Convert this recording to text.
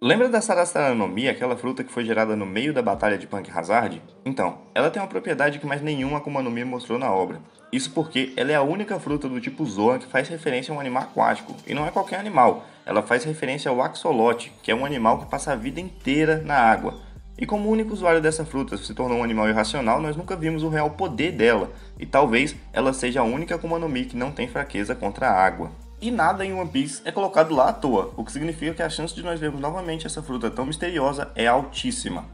Lembra da Sarastanomi, aquela fruta que foi gerada no meio da batalha de Punk Hazard? Então, ela tem uma propriedade que mais nenhuma Akuma no Mi mostrou na obra. Isso porque ela é a única fruta do tipo Zoan que faz referência a um animal aquático, e não é qualquer animal, ela faz referência ao axolote, que é um animal que passa a vida inteira na água. E como o único usuário dessa fruta se tornou um animal irracional, nós nunca vimos o real poder dela, e talvez ela seja a única Akuma no Mi que não tem fraqueza contra a água. E nada em One Piece é colocado lá à toa, o que significa que a chance de nós vermos novamente essa fruta tão misteriosa é altíssima.